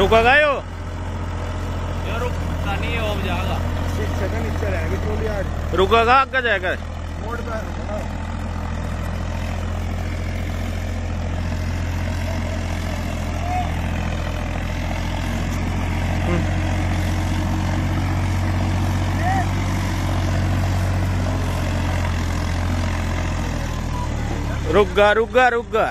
रुका गए हो यार रुकता नहीं है अब जाएगा सेकंड नीचे रहेगी ट्रोली आठ रुकेगा आगे जाएगा। मोड़ पे रुक गा रुक गा रुक गा।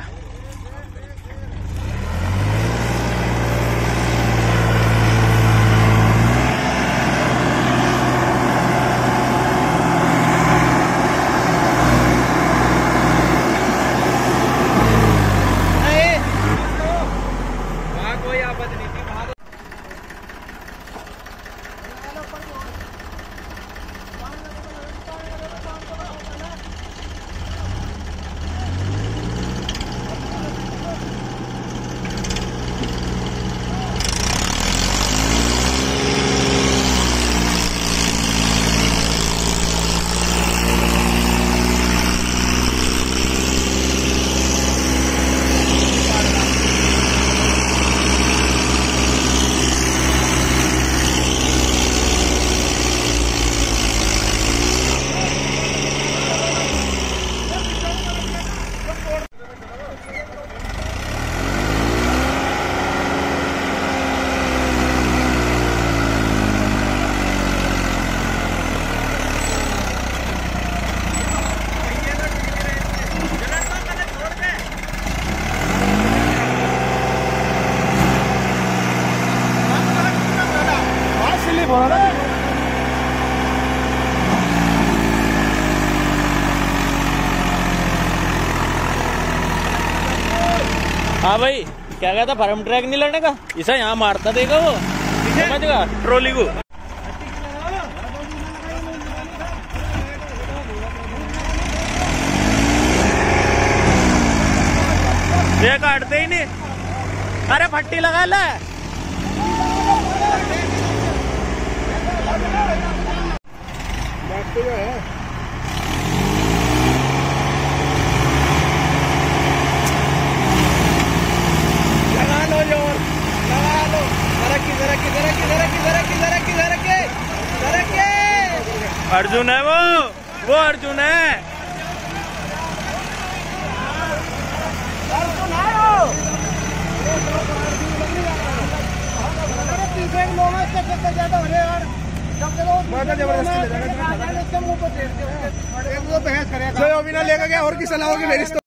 हाँ स्लिप हो भाई क्या कहता फार्म ट्रैक नहीं लड़ने का? इसे यहाँ मारता देगा वो? समझ ट्रॉली को। ये काटते ही नहीं। अरे फट्टी लगा ले। अर्जुन है वो। वो अर्जुन है। अर्जुन है वो ज़्यादा ज़बरदस्ती लेकर गया और की सलाह होगी मेरी